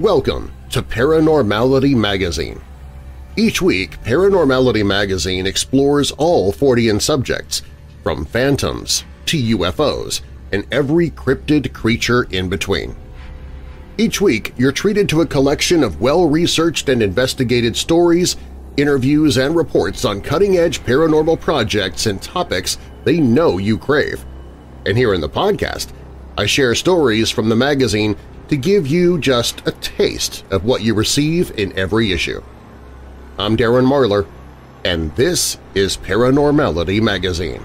Welcome to Paranormality Magazine. Each week, Paranormality Magazine explores all Fortean subjects, from phantoms to UFOs and every cryptid creature in between. Each week, you're treated to a collection of well-researched and investigated stories, interviews, and reports on cutting-edge paranormal projects and topics they know you crave. And here in the podcast, I share stories from the magazine to give you just a taste of what you receive in every issue. I'm Darren Marlar, and this is Paranormality Magazine.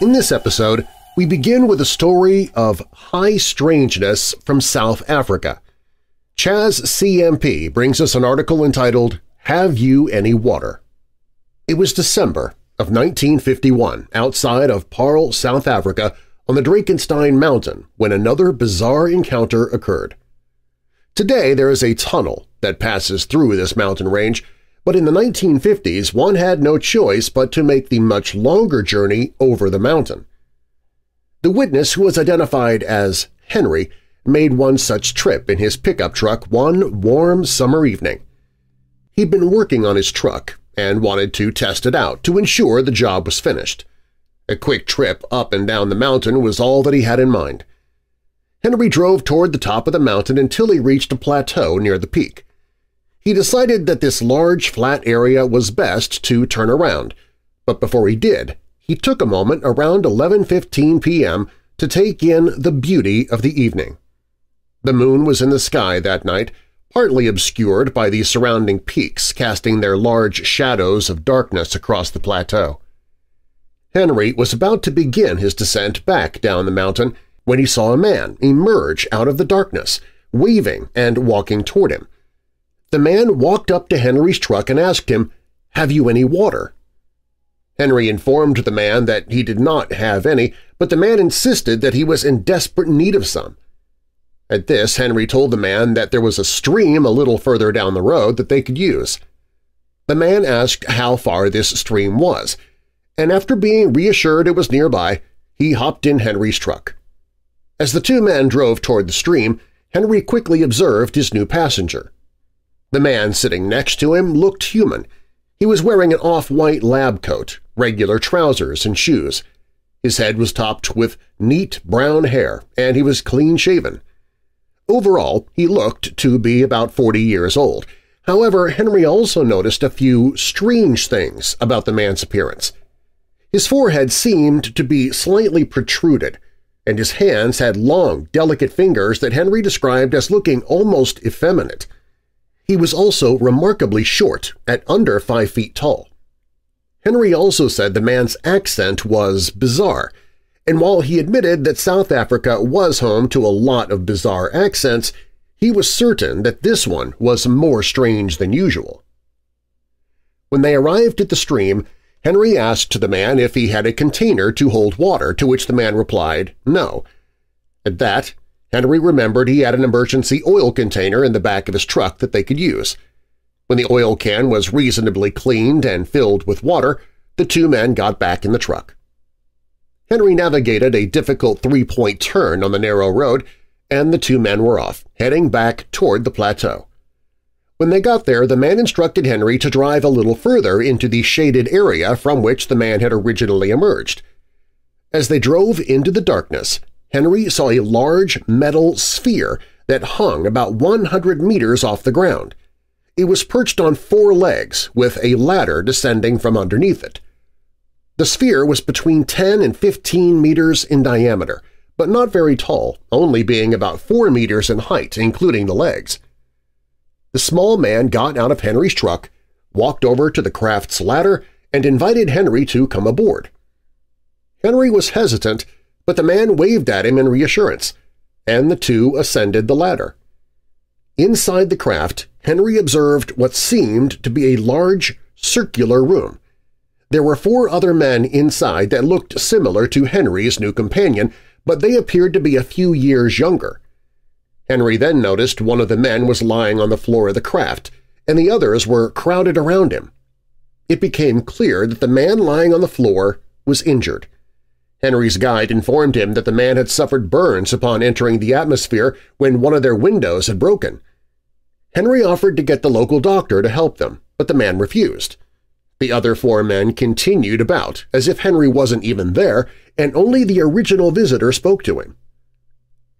In this episode, we begin with a story of high strangeness from South Africa – Chaz CMP brings us an article entitled Have You Any Water? It was December of 1951 outside of Paarl, South Africa on the Drakenstein Mountain when another bizarre encounter occurred. Today there is a tunnel that passes through this mountain range, but in the 1950s one had no choice but to make the much longer journey over the mountain. The witness, who was identified as Henry, made one such trip in his pickup truck one warm summer evening. He'd been working on his truck and wanted to test it out to ensure the job was finished. A quick trip up and down the mountain was all that he had in mind. Henry drove toward the top of the mountain until he reached a plateau near the peak. He decided that this large, flat area was best to turn around, but before he did, he took a moment around 11.15 p.m. to take in the beauty of the evening. The moon was in the sky that night, partly obscured by the surrounding peaks casting their large shadows of darkness across the plateau. Henry was about to begin his descent back down the mountain when he saw a man emerge out of the darkness, waving and walking toward him. The man walked up to Henry's truck and asked him, "'Have you any water?' Henry informed the man that he did not have any, but the man insisted that he was in desperate need of some. At this, Henry told the man that there was a stream a little further down the road that they could use. The man asked how far this stream was, and after being reassured it was nearby, he hopped in Henry's truck. As the two men drove toward the stream, Henry quickly observed his new passenger. The man sitting next to him looked human. He was wearing an off-white lab coat, regular trousers, and shoes. His head was topped with neat brown hair, and he was clean-shaven. Overall, he looked to be about 40 years old. However, Henry also noticed a few strange things about the man's appearance. His forehead seemed to be slightly protruded, and his hands had long, delicate fingers that Henry described as looking almost effeminate. He was also remarkably short, at under five feet tall. Henry also said the man's accent was bizarre, and while he admitted that South Africa was home to a lot of bizarre accents, he was certain that this one was more strange than usual. When they arrived at the stream, Henry asked the man if he had a container to hold water, to which the man replied no. At that, Henry remembered he had an emergency oil container in the back of his truck that they could use. When the oil can was reasonably cleaned and filled with water, the two men got back in the truck. Henry navigated a difficult three-point turn on the narrow road, and the two men were off, heading back toward the plateau. When they got there, the man instructed Henry to drive a little further into the shaded area from which the man had originally emerged. As they drove into the darkness, Henry saw a large metal sphere that hung about 100 meters off the ground. It was perched on four legs with a ladder descending from underneath it. The sphere was between 10 and 15 meters in diameter, but not very tall, only being about 4 meters in height, including the legs. The small man got out of Henry's truck, walked over to the craft's ladder, and invited Henry to come aboard. Henry was hesitant, but the man waved at him in reassurance, and the two ascended the ladder. Inside the craft, Henry observed what seemed to be a large circular room, there were four other men inside that looked similar to Henry's new companion, but they appeared to be a few years younger. Henry then noticed one of the men was lying on the floor of the craft, and the others were crowded around him. It became clear that the man lying on the floor was injured. Henry's guide informed him that the man had suffered burns upon entering the atmosphere when one of their windows had broken. Henry offered to get the local doctor to help them, but the man refused. The other four men continued about, as if Henry wasn't even there and only the original visitor spoke to him.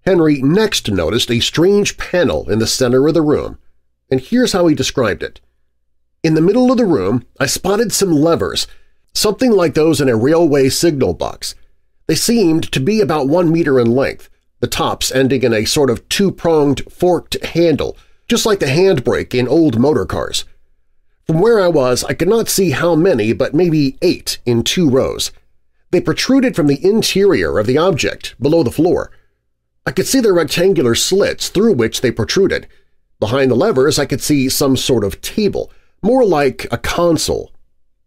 Henry next noticed a strange panel in the center of the room, and here's how he described it. In the middle of the room, I spotted some levers, something like those in a railway signal box. They seemed to be about one meter in length, the tops ending in a sort of two-pronged forked handle, just like the handbrake in old motor cars. From where I was, I could not see how many, but maybe eight in two rows. They protruded from the interior of the object, below the floor. I could see the rectangular slits through which they protruded. Behind the levers I could see some sort of table, more like a console.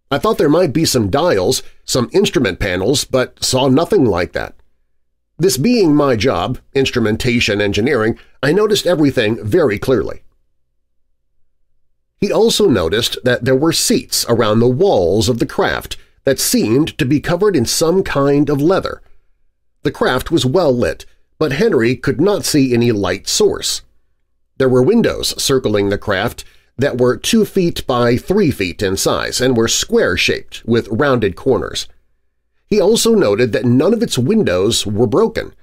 I thought there might be some dials, some instrument panels, but saw nothing like that. This being my job, instrumentation engineering, I noticed everything very clearly. He also noticed that there were seats around the walls of the craft that seemed to be covered in some kind of leather. The craft was well lit, but Henry could not see any light source. There were windows circling the craft that were two feet by three feet in size and were square-shaped with rounded corners. He also noted that none of its windows were broken.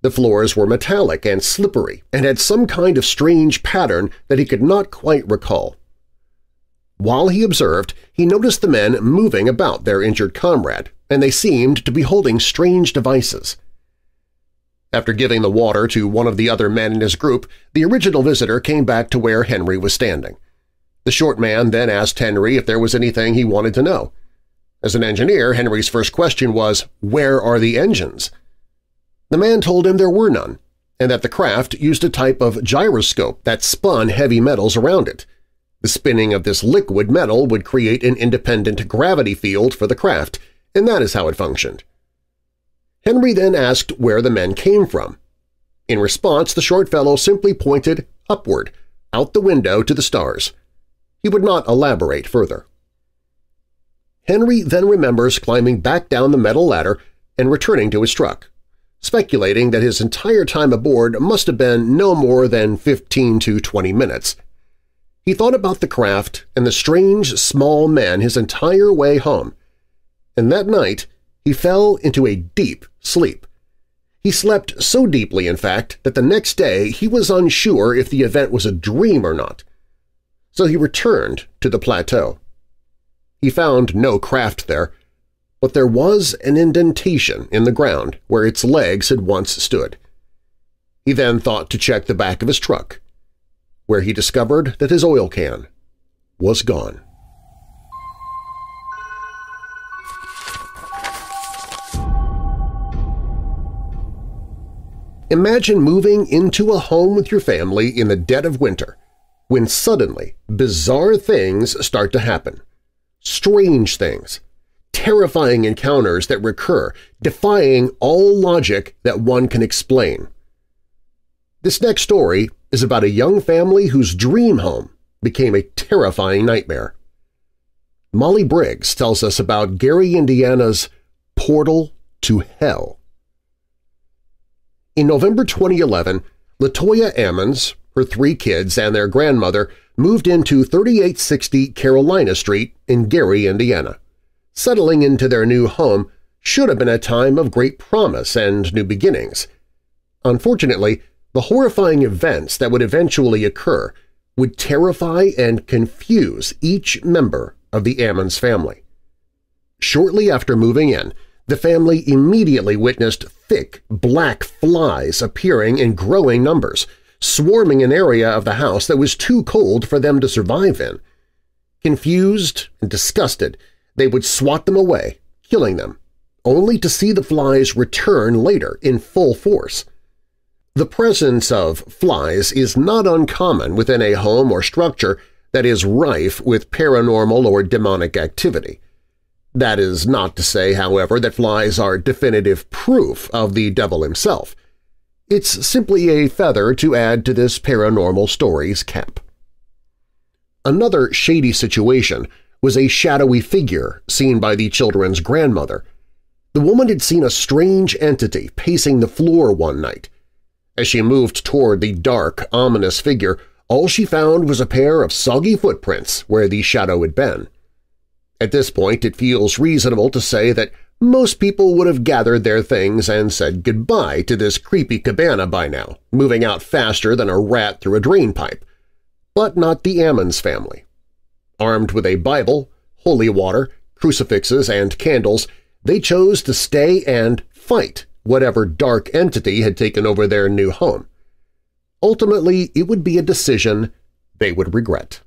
The floors were metallic and slippery and had some kind of strange pattern that he could not quite recall. While he observed, he noticed the men moving about their injured comrade, and they seemed to be holding strange devices. After giving the water to one of the other men in his group, the original visitor came back to where Henry was standing. The short man then asked Henry if there was anything he wanted to know. As an engineer, Henry's first question was, where are the engines? The man told him there were none, and that the craft used a type of gyroscope that spun heavy metals around it. The spinning of this liquid metal would create an independent gravity field for the craft, and that is how it functioned. Henry then asked where the men came from. In response, the short fellow simply pointed upward, out the window to the stars. He would not elaborate further. Henry then remembers climbing back down the metal ladder and returning to his truck, speculating that his entire time aboard must have been no more than 15 to 20 minutes – he thought about the craft and the strange small man his entire way home, and that night he fell into a deep sleep. He slept so deeply, in fact, that the next day he was unsure if the event was a dream or not. So he returned to the plateau. He found no craft there, but there was an indentation in the ground where its legs had once stood. He then thought to check the back of his truck where he discovered that his oil can was gone. Imagine moving into a home with your family in the dead of winter, when suddenly bizarre things start to happen. Strange things, terrifying encounters that recur, defying all logic that one can explain. This next story is about a young family whose dream home became a terrifying nightmare. Molly Briggs tells us about Gary, Indiana's Portal to Hell. In November 2011, Latoya Ammons, her three kids, and their grandmother moved into 3860 Carolina Street in Gary, Indiana. Settling into their new home should have been a time of great promise and new beginnings. Unfortunately, the horrifying events that would eventually occur would terrify and confuse each member of the Ammons family. Shortly after moving in, the family immediately witnessed thick black flies appearing in growing numbers, swarming an area of the house that was too cold for them to survive in. Confused and disgusted, they would swat them away, killing them, only to see the flies return later in full force. The presence of flies is not uncommon within a home or structure that is rife with paranormal or demonic activity. That is not to say, however, that flies are definitive proof of the devil himself. It's simply a feather to add to this paranormal story's cap. Another shady situation was a shadowy figure seen by the children's grandmother. The woman had seen a strange entity pacing the floor one night. As she moved toward the dark, ominous figure, all she found was a pair of soggy footprints where the shadow had been. At this point, it feels reasonable to say that most people would have gathered their things and said goodbye to this creepy cabana by now, moving out faster than a rat through a drain pipe. But not the Ammons family. Armed with a Bible, holy water, crucifixes, and candles, they chose to stay and fight whatever dark entity had taken over their new home. Ultimately, it would be a decision they would regret.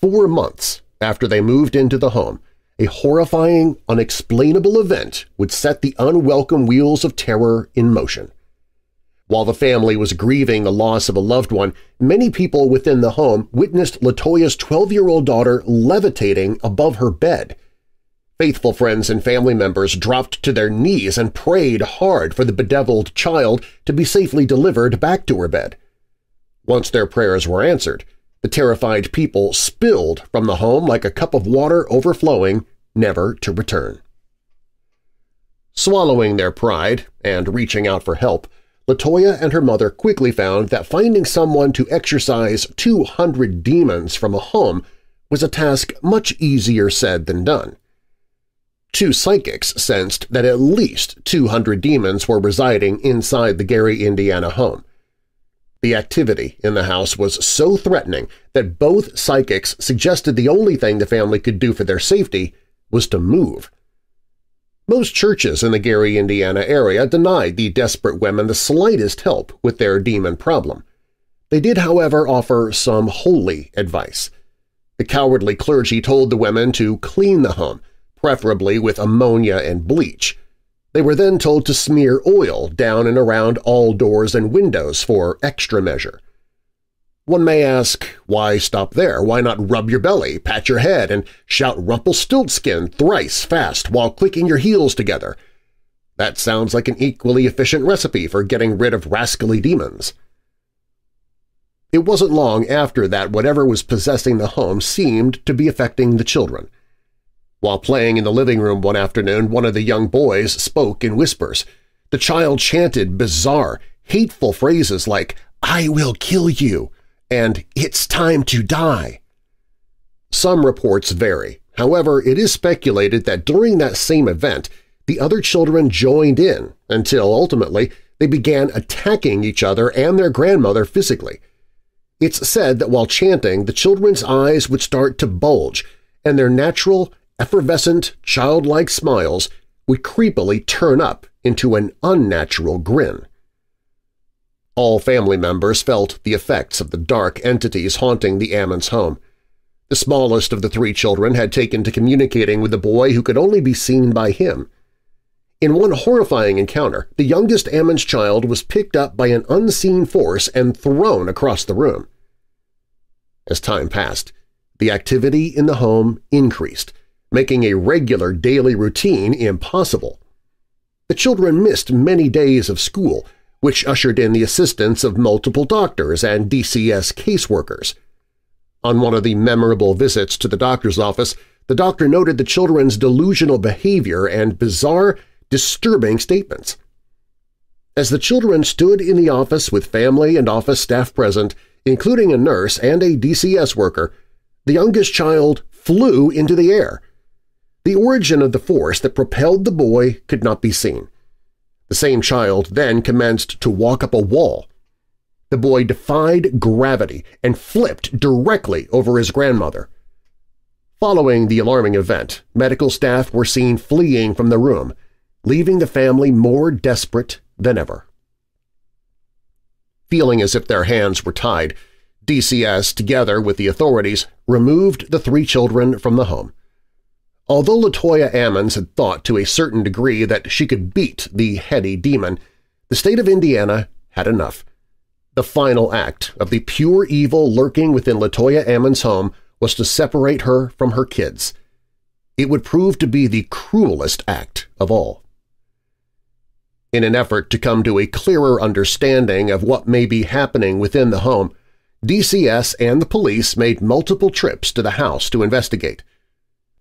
Four months after they moved into the home, a horrifying, unexplainable event would set the unwelcome wheels of terror in motion. While the family was grieving the loss of a loved one, many people within the home witnessed Latoya's 12-year-old daughter levitating above her bed. Faithful friends and family members dropped to their knees and prayed hard for the bedeviled child to be safely delivered back to her bed. Once their prayers were answered, the terrified people spilled from the home like a cup of water overflowing, never to return. Swallowing their pride and reaching out for help, Latoya and her mother quickly found that finding someone to exorcise 200 demons from a home was a task much easier said than done. Two psychics sensed that at least 200 demons were residing inside the Gary, Indiana home. The activity in the house was so threatening that both psychics suggested the only thing the family could do for their safety was to move. Most churches in the Gary, Indiana area denied the desperate women the slightest help with their demon problem. They did, however, offer some holy advice. The cowardly clergy told the women to clean the home, preferably with ammonia and bleach, they were then told to smear oil down and around all doors and windows for extra measure. One may ask, why stop there? Why not rub your belly, pat your head, and shout Rumpelstiltskin thrice fast while clicking your heels together? That sounds like an equally efficient recipe for getting rid of rascally demons. It wasn't long after that whatever was possessing the home seemed to be affecting the children. While playing in the living room one afternoon, one of the young boys spoke in whispers. The child chanted bizarre, hateful phrases like, I will kill you, and It's time to die. Some reports vary. However, it is speculated that during that same event, the other children joined in until, ultimately, they began attacking each other and their grandmother physically. It's said that while chanting, the children's eyes would start to bulge, and their natural effervescent, childlike smiles would creepily turn up into an unnatural grin. All family members felt the effects of the dark entities haunting the Ammons home. The smallest of the three children had taken to communicating with the boy who could only be seen by him. In one horrifying encounter, the youngest Ammons child was picked up by an unseen force and thrown across the room. As time passed, the activity in the home increased, making a regular daily routine impossible. The children missed many days of school, which ushered in the assistance of multiple doctors and DCS caseworkers. On one of the memorable visits to the doctor's office, the doctor noted the children's delusional behavior and bizarre, disturbing statements. As the children stood in the office with family and office staff present, including a nurse and a DCS worker, the youngest child flew into the air, the origin of the force that propelled the boy could not be seen. The same child then commenced to walk up a wall. The boy defied gravity and flipped directly over his grandmother. Following the alarming event, medical staff were seen fleeing from the room, leaving the family more desperate than ever. Feeling as if their hands were tied, DCS, together with the authorities, removed the three children from the home. Although Latoya Ammons had thought to a certain degree that she could beat the heady demon, the state of Indiana had enough. The final act of the pure evil lurking within Latoya Ammons' home was to separate her from her kids. It would prove to be the cruelest act of all. In an effort to come to a clearer understanding of what may be happening within the home, DCS and the police made multiple trips to the house to investigate.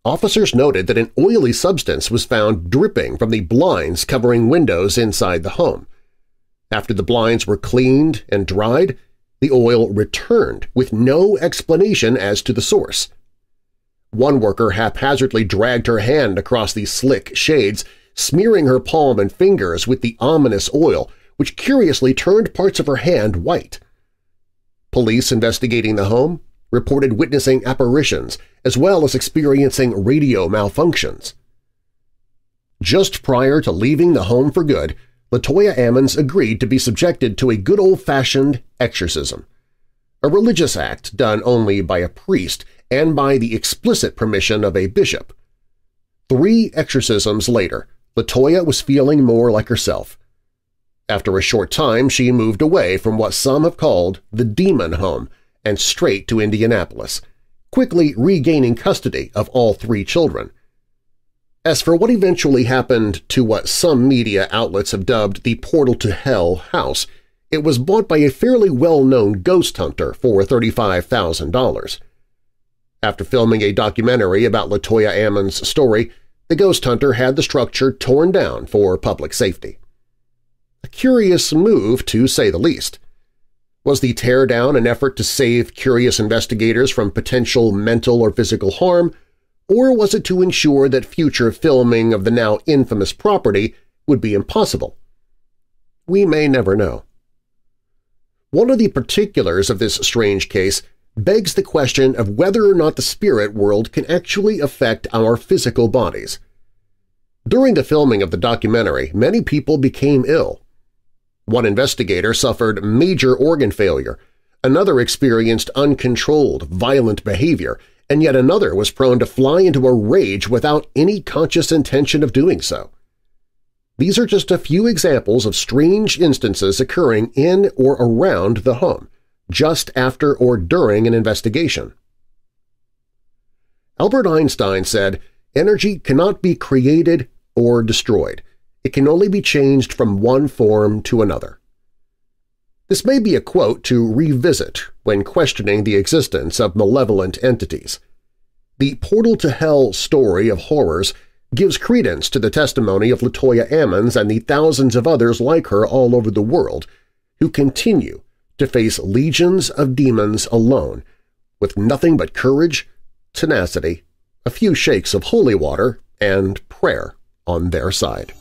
Officers noted that an oily substance was found dripping from the blinds covering windows inside the home. After the blinds were cleaned and dried, the oil returned with no explanation as to the source. One worker haphazardly dragged her hand across the slick shades, smearing her palm and fingers with the ominous oil, which curiously turned parts of her hand white. Police investigating the home reported witnessing apparitions as well as experiencing radio malfunctions. Just prior to leaving the home for good, Latoya Ammons agreed to be subjected to a good old-fashioned exorcism, a religious act done only by a priest and by the explicit permission of a bishop. Three exorcisms later, Latoya was feeling more like herself. After a short time, she moved away from what some have called the demon home and straight to Indianapolis, quickly regaining custody of all three children. As for what eventually happened to what some media outlets have dubbed the Portal to Hell house, it was bought by a fairly well-known ghost hunter for $35,000. After filming a documentary about Latoya Ammons' story, the ghost hunter had the structure torn down for public safety. A curious move, to say the least. Was the teardown an effort to save curious investigators from potential mental or physical harm, or was it to ensure that future filming of the now infamous property would be impossible? We may never know. One of the particulars of this strange case begs the question of whether or not the spirit world can actually affect our physical bodies. During the filming of the documentary, many people became ill. One investigator suffered major organ failure, another experienced uncontrolled, violent behavior, and yet another was prone to fly into a rage without any conscious intention of doing so. These are just a few examples of strange instances occurring in or around the home, just after or during an investigation. Albert Einstein said, energy cannot be created or destroyed. It can only be changed from one form to another. This may be a quote to revisit when questioning the existence of malevolent entities. The Portal to Hell story of horrors gives credence to the testimony of Latoya Ammons and the thousands of others like her all over the world who continue to face legions of demons alone, with nothing but courage, tenacity, a few shakes of holy water, and prayer on their side.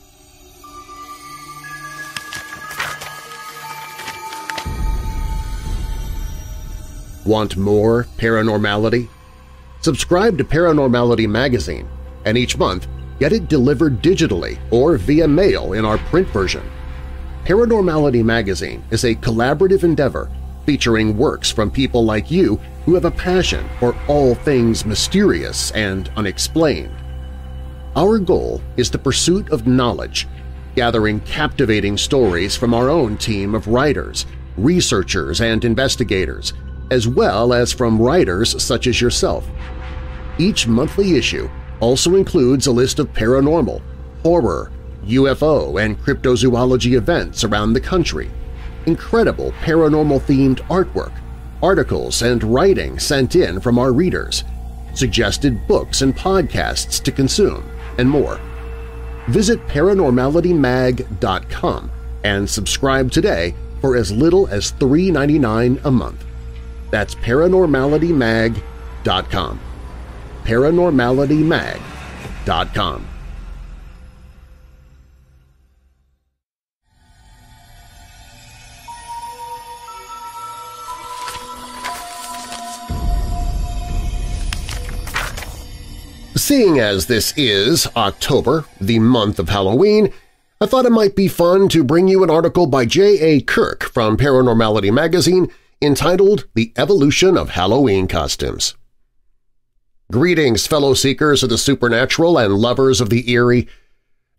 Want more paranormality? Subscribe to Paranormality Magazine, and each month get it delivered digitally or via mail in our print version. Paranormality Magazine is a collaborative endeavor featuring works from people like you who have a passion for all things mysterious and unexplained. Our goal is the pursuit of knowledge, gathering captivating stories from our own team of writers, researchers, and investigators – as well as from writers such as yourself. Each monthly issue also includes a list of paranormal, horror, UFO, and cryptozoology events around the country, incredible paranormal-themed artwork, articles and writing sent in from our readers, suggested books and podcasts to consume, and more. Visit ParanormalityMag.com and subscribe today for as little as $3.99 a month. That's ParanormalityMag.com. ParanormalityMag.com. Seeing as this is October, the month of Halloween, I thought it might be fun to bring you an article by J.A. Kirk from Paranormality Magazine entitled The Evolution of Halloween Costumes. Greetings, fellow seekers of the supernatural and lovers of the eerie.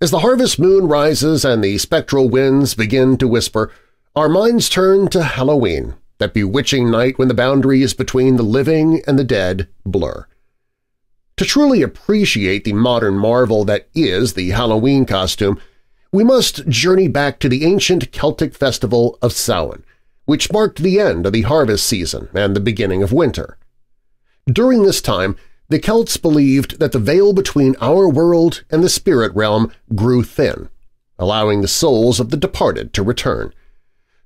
As the harvest moon rises and the spectral winds begin to whisper, our minds turn to Halloween, that bewitching night when the boundaries between the living and the dead blur. To truly appreciate the modern marvel that is the Halloween costume, we must journey back to the ancient Celtic festival of Samhain, which marked the end of the harvest season and the beginning of winter. During this time, the Celts believed that the veil between our world and the spirit realm grew thin, allowing the souls of the departed to return.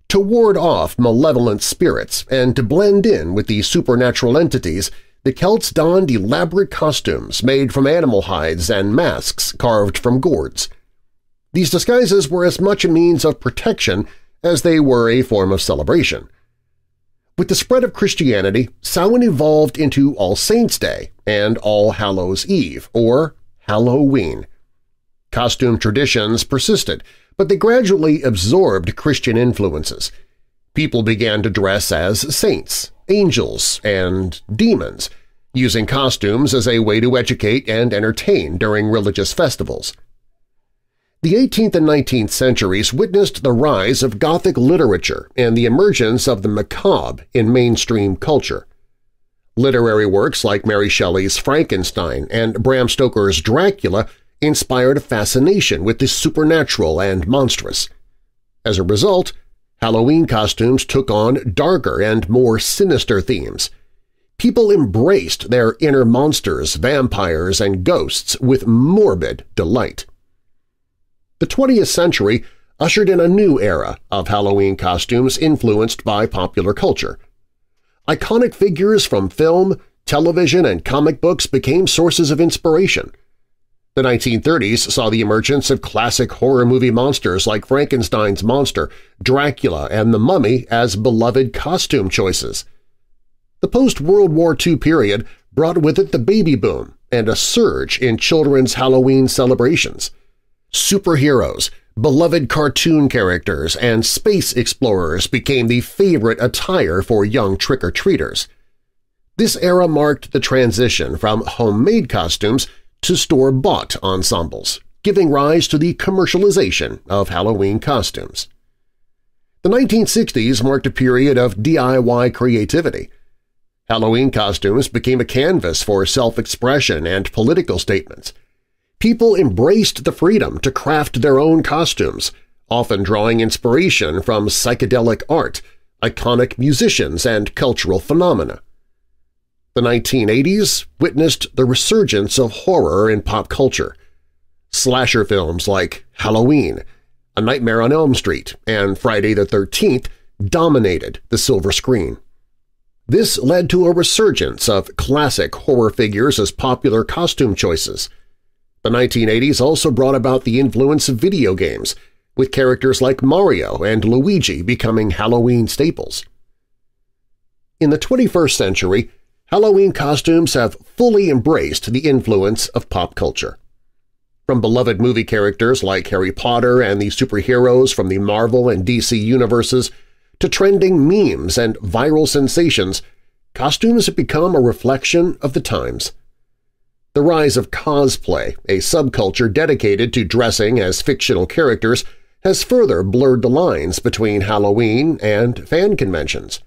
To ward off malevolent spirits and to blend in with the supernatural entities, the Celts donned elaborate costumes made from animal hides and masks carved from gourds. These disguises were as much a means of protection as they were a form of celebration. With the spread of Christianity, Samhain evolved into All Saints' Day and All Hallows' Eve, or Halloween. Costume traditions persisted, but they gradually absorbed Christian influences. People began to dress as saints, angels, and demons, using costumes as a way to educate and entertain during religious festivals. The 18th and 19th centuries witnessed the rise of Gothic literature and the emergence of the macabre in mainstream culture. Literary works like Mary Shelley's Frankenstein and Bram Stoker's Dracula inspired a fascination with the supernatural and monstrous. As a result, Halloween costumes took on darker and more sinister themes. People embraced their inner monsters, vampires, and ghosts with morbid delight. The 20th century ushered in a new era of Halloween costumes influenced by popular culture. Iconic figures from film, television, and comic books became sources of inspiration. The 1930s saw the emergence of classic horror movie monsters like Frankenstein's monster, Dracula, and the Mummy as beloved costume choices. The post-World War II period brought with it the baby boom and a surge in children's Halloween celebrations superheroes, beloved cartoon characters, and space explorers became the favorite attire for young trick-or-treaters. This era marked the transition from homemade costumes to store-bought ensembles, giving rise to the commercialization of Halloween costumes. The 1960s marked a period of DIY creativity. Halloween costumes became a canvas for self-expression and political statements – people embraced the freedom to craft their own costumes, often drawing inspiration from psychedelic art, iconic musicians, and cultural phenomena. The 1980s witnessed the resurgence of horror in pop culture. Slasher films like Halloween, A Nightmare on Elm Street, and Friday the 13th dominated the silver screen. This led to a resurgence of classic horror figures as popular costume choices, the 1980s also brought about the influence of video games, with characters like Mario and Luigi becoming Halloween staples. In the 21st century, Halloween costumes have fully embraced the influence of pop culture. From beloved movie characters like Harry Potter and the superheroes from the Marvel and DC universes to trending memes and viral sensations, costumes have become a reflection of the times. The rise of cosplay, a subculture dedicated to dressing as fictional characters, has further blurred the lines between Halloween and fan conventions.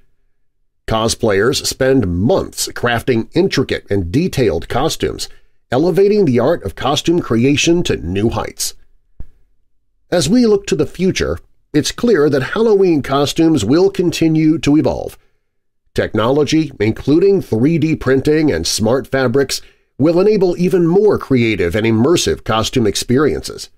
Cosplayers spend months crafting intricate and detailed costumes, elevating the art of costume creation to new heights. As we look to the future, it's clear that Halloween costumes will continue to evolve. Technology, including 3D printing and smart fabrics, will enable even more creative and immersive costume experiences.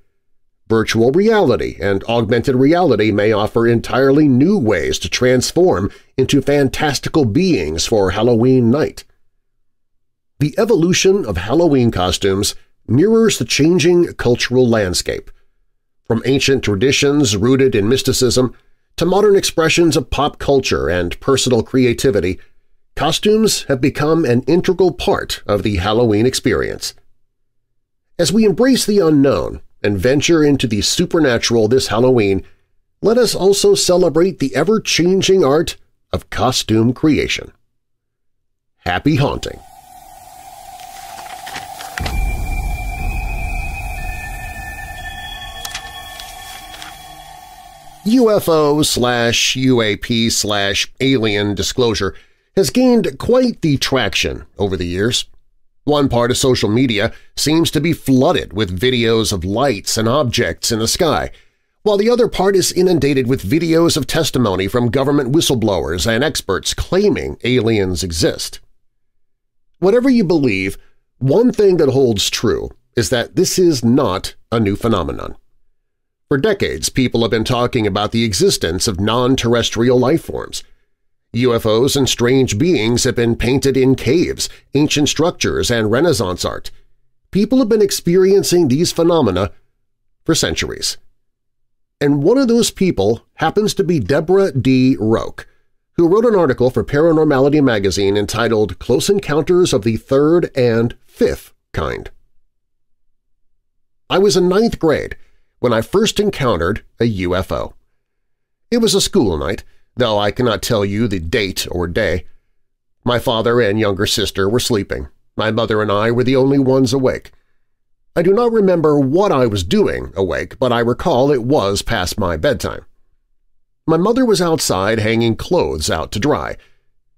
Virtual reality and augmented reality may offer entirely new ways to transform into fantastical beings for Halloween night. The evolution of Halloween costumes mirrors the changing cultural landscape. From ancient traditions rooted in mysticism to modern expressions of pop culture and personal creativity, Costumes have become an integral part of the Halloween experience. As we embrace the unknown and venture into the supernatural this Halloween, let us also celebrate the ever-changing art of costume creation. Happy Haunting! UFO slash UAP slash alien disclosure has gained quite the traction over the years. One part of social media seems to be flooded with videos of lights and objects in the sky, while the other part is inundated with videos of testimony from government whistleblowers and experts claiming aliens exist. Whatever you believe, one thing that holds true is that this is not a new phenomenon. For decades, people have been talking about the existence of non-terrestrial life forms. UFOs and strange beings have been painted in caves, ancient structures, and Renaissance art. People have been experiencing these phenomena for centuries. And one of those people happens to be Deborah D. Roque, who wrote an article for Paranormality magazine entitled Close Encounters of the Third and Fifth Kind. I was in ninth grade when I first encountered a UFO. It was a school night, though I cannot tell you the date or day. My father and younger sister were sleeping. My mother and I were the only ones awake. I do not remember what I was doing awake, but I recall it was past my bedtime. My mother was outside hanging clothes out to dry.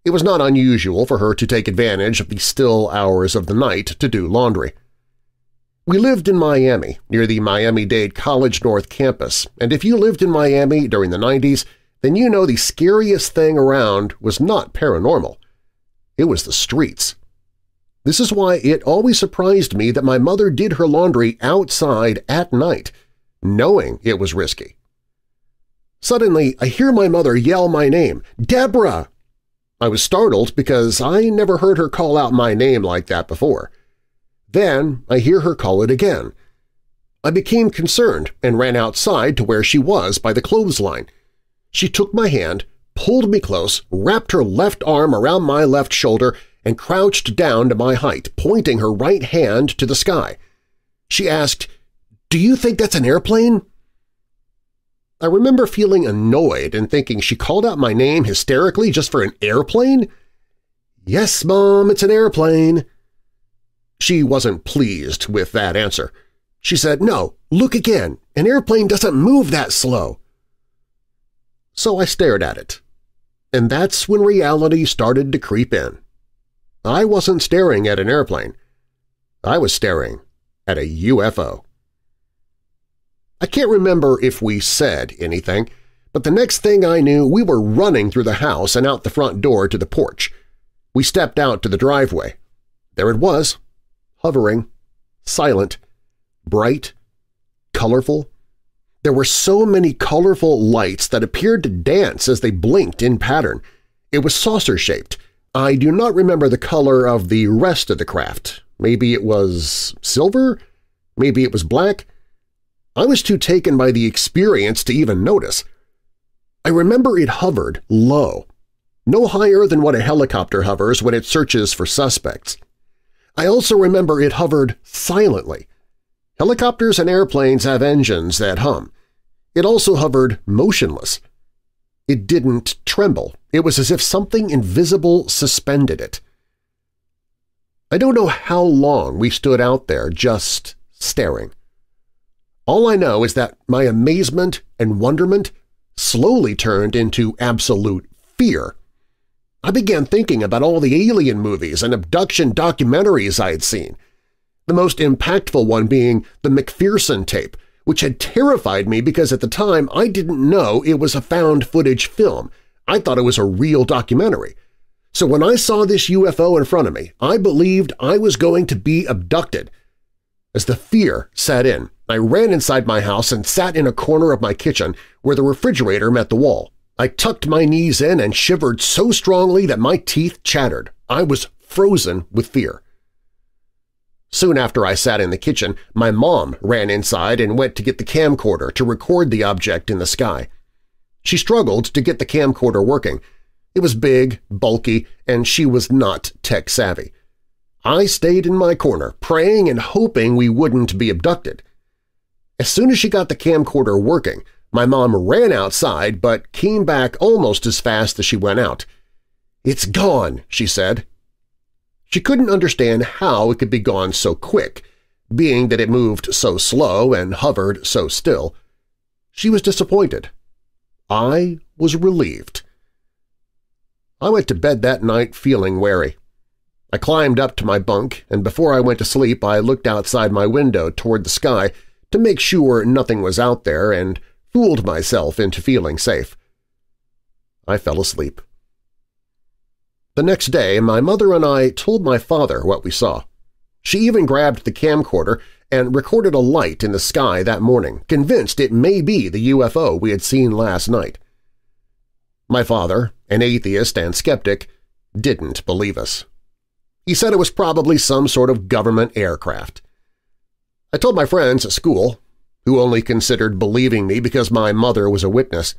It was not unusual for her to take advantage of the still hours of the night to do laundry. We lived in Miami, near the Miami-Dade College North campus, and if you lived in Miami during the 90s, then you know the scariest thing around was not paranormal. It was the streets. This is why it always surprised me that my mother did her laundry outside at night, knowing it was risky. Suddenly, I hear my mother yell my name, Deborah! I was startled because I never heard her call out my name like that before. Then I hear her call it again. I became concerned and ran outside to where she was by the clothesline. She took my hand, pulled me close, wrapped her left arm around my left shoulder, and crouched down to my height, pointing her right hand to the sky. She asked, "'Do you think that's an airplane?' I remember feeling annoyed and thinking she called out my name hysterically just for an airplane. Yes, Mom, it's an airplane. She wasn't pleased with that answer. She said, no, look again. An airplane doesn't move that slow. So I stared at it. And that's when reality started to creep in. I wasn't staring at an airplane. I was staring at a UFO. I can't remember if we said anything, but the next thing I knew we were running through the house and out the front door to the porch. We stepped out to the driveway. There it was, hovering, silent, bright, colorful, there were so many colorful lights that appeared to dance as they blinked in pattern. It was saucer-shaped. I do not remember the color of the rest of the craft. Maybe it was silver? Maybe it was black? I was too taken by the experience to even notice. I remember it hovered low, no higher than what a helicopter hovers when it searches for suspects. I also remember it hovered silently. Helicopters and airplanes have engines that hum. It also hovered motionless. It didn't tremble. It was as if something invisible suspended it. I don't know how long we stood out there just staring. All I know is that my amazement and wonderment slowly turned into absolute fear. I began thinking about all the alien movies and abduction documentaries I had seen, the most impactful one being the McPherson tape, which had terrified me because at the time I didn't know it was a found-footage film. I thought it was a real documentary. So when I saw this UFO in front of me, I believed I was going to be abducted. As the fear set in, I ran inside my house and sat in a corner of my kitchen where the refrigerator met the wall. I tucked my knees in and shivered so strongly that my teeth chattered. I was frozen with fear. Soon after I sat in the kitchen, my mom ran inside and went to get the camcorder to record the object in the sky. She struggled to get the camcorder working. It was big, bulky, and she was not tech-savvy. I stayed in my corner, praying and hoping we wouldn't be abducted. As soon as she got the camcorder working, my mom ran outside but came back almost as fast as she went out. "'It's gone,' she said, she couldn't understand how it could be gone so quick, being that it moved so slow and hovered so still. She was disappointed. I was relieved. I went to bed that night feeling wary. I climbed up to my bunk, and before I went to sleep I looked outside my window toward the sky to make sure nothing was out there and fooled myself into feeling safe. I fell asleep. The next day, my mother and I told my father what we saw. She even grabbed the camcorder and recorded a light in the sky that morning, convinced it may be the UFO we had seen last night. My father, an atheist and skeptic, didn't believe us. He said it was probably some sort of government aircraft. I told my friends at school, who only considered believing me because my mother was a witness.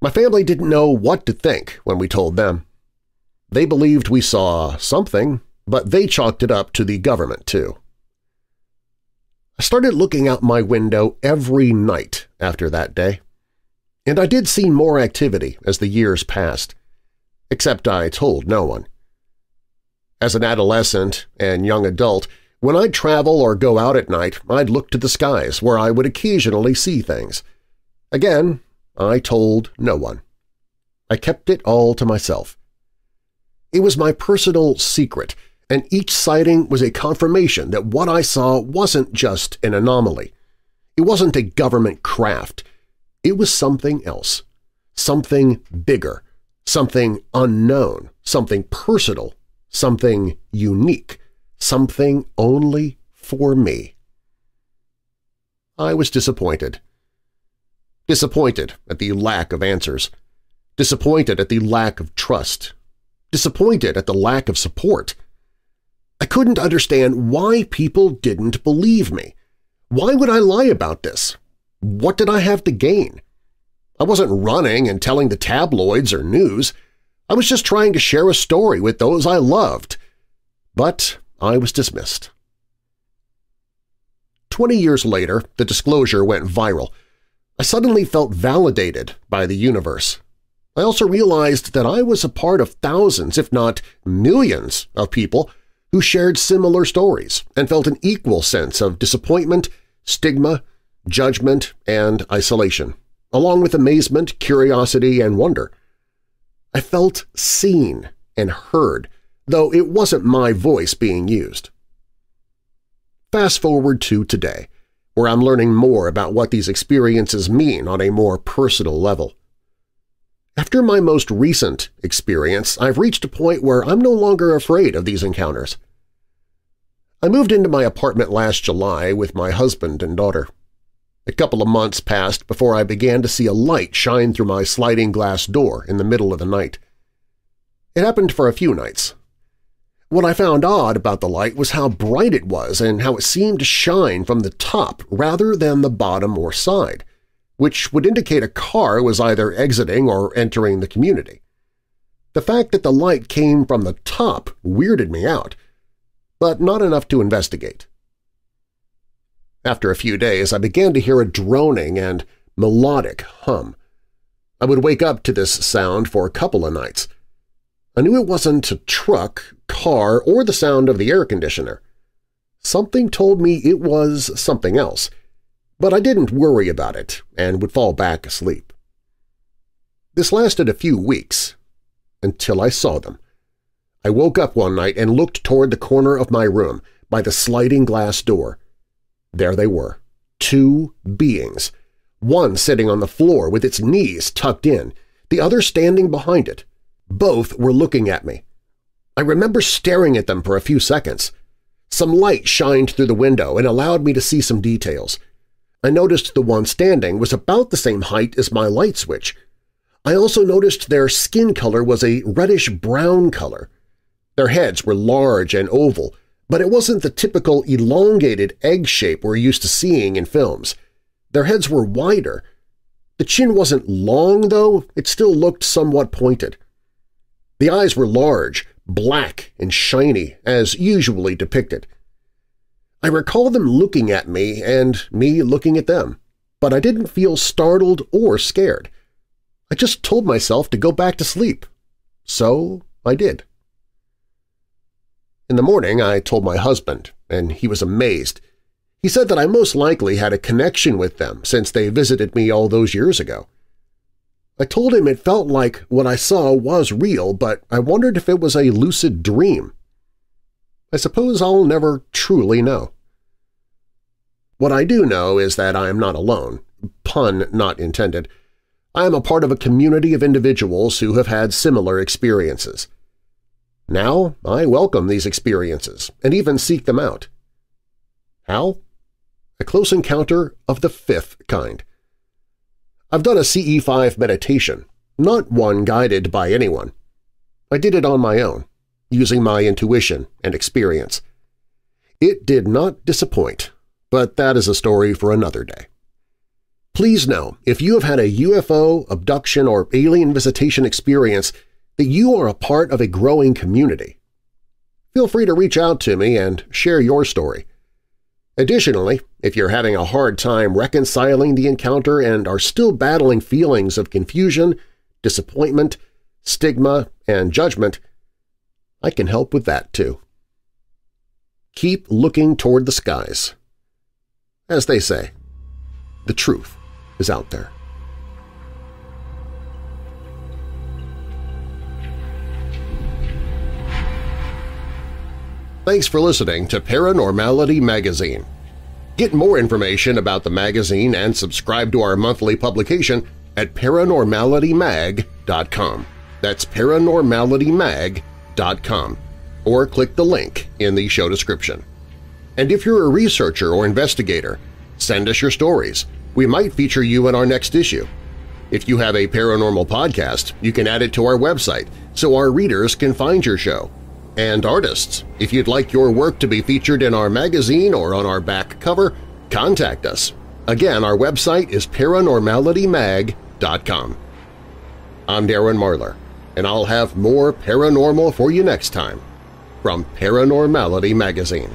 My family didn't know what to think when we told them. They believed we saw something, but they chalked it up to the government, too. I started looking out my window every night after that day, and I did see more activity as the years passed, except I told no one. As an adolescent and young adult, when I'd travel or go out at night, I'd look to the skies where I would occasionally see things. Again, I told no one. I kept it all to myself. It was my personal secret, and each sighting was a confirmation that what I saw wasn't just an anomaly. It wasn't a government craft. It was something else, something bigger, something unknown, something personal, something unique, something only for me. I was disappointed. Disappointed at the lack of answers. Disappointed at the lack of trust disappointed at the lack of support. I couldn't understand why people didn't believe me. Why would I lie about this? What did I have to gain? I wasn't running and telling the tabloids or news. I was just trying to share a story with those I loved. But I was dismissed. Twenty years later, the disclosure went viral. I suddenly felt validated by the universe. I also realized that I was a part of thousands, if not millions, of people who shared similar stories and felt an equal sense of disappointment, stigma, judgment, and isolation, along with amazement, curiosity, and wonder. I felt seen and heard, though it wasn't my voice being used. Fast forward to today, where I'm learning more about what these experiences mean on a more personal level. After my most recent experience, I've reached a point where I'm no longer afraid of these encounters. I moved into my apartment last July with my husband and daughter. A couple of months passed before I began to see a light shine through my sliding glass door in the middle of the night. It happened for a few nights. What I found odd about the light was how bright it was and how it seemed to shine from the top rather than the bottom or side which would indicate a car was either exiting or entering the community. The fact that the light came from the top weirded me out, but not enough to investigate. After a few days, I began to hear a droning and melodic hum. I would wake up to this sound for a couple of nights. I knew it wasn't a truck, car, or the sound of the air conditioner. Something told me it was something else, but I didn't worry about it and would fall back asleep. This lasted a few weeks, until I saw them. I woke up one night and looked toward the corner of my room by the sliding glass door. There they were, two beings, one sitting on the floor with its knees tucked in, the other standing behind it. Both were looking at me. I remember staring at them for a few seconds. Some light shined through the window and allowed me to see some details. I noticed the one standing was about the same height as my light switch. I also noticed their skin color was a reddish-brown color. Their heads were large and oval, but it wasn't the typical elongated egg shape we're used to seeing in films. Their heads were wider. The chin wasn't long, though, it still looked somewhat pointed. The eyes were large, black, and shiny, as usually depicted. I recall them looking at me and me looking at them, but I didn't feel startled or scared. I just told myself to go back to sleep. So I did. In the morning I told my husband, and he was amazed. He said that I most likely had a connection with them since they visited me all those years ago. I told him it felt like what I saw was real, but I wondered if it was a lucid dream. I suppose I'll never truly know. What I do know is that I am not alone. pun not intended. I am a part of a community of individuals who have had similar experiences. Now I welcome these experiences and even seek them out. How? A close encounter of the fifth kind. I've done a CE5 meditation, not one guided by anyone. I did it on my own, using my intuition and experience. It did not disappoint, but that is a story for another day. Please know, if you have had a UFO, abduction, or alien visitation experience, that you are a part of a growing community. Feel free to reach out to me and share your story. Additionally, if you're having a hard time reconciling the encounter and are still battling feelings of confusion, disappointment, stigma, and judgment, I can help with that too. Keep looking toward the skies. As they say, the truth is out there. Thanks for listening to Paranormality Magazine. Get more information about the magazine and subscribe to our monthly publication at paranormalitymag.com. That's paranormalitymag.com or click the link in the show description. And if you're a researcher or investigator, send us your stories. We might feature you in our next issue. If you have a paranormal podcast, you can add it to our website so our readers can find your show and artists. If you'd like your work to be featured in our magazine or on our back cover, contact us. Again, our website is paranormalitymag.com. I'm Darren Marlar, and I'll have more paranormal for you next time from Paranormality Magazine.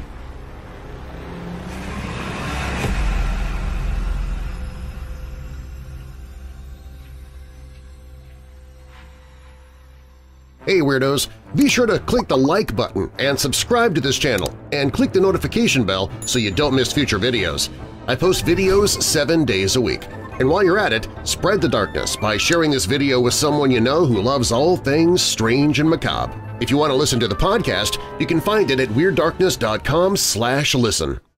Hey Weirdos! Be sure to click the like button and subscribe to this channel, and click the notification bell so you don't miss future videos. I post videos seven days a week. And while you're at it, spread the darkness by sharing this video with someone you know who loves all things strange and macabre. If you want to listen to the podcast, you can find it at WeirdDarkness.com listen.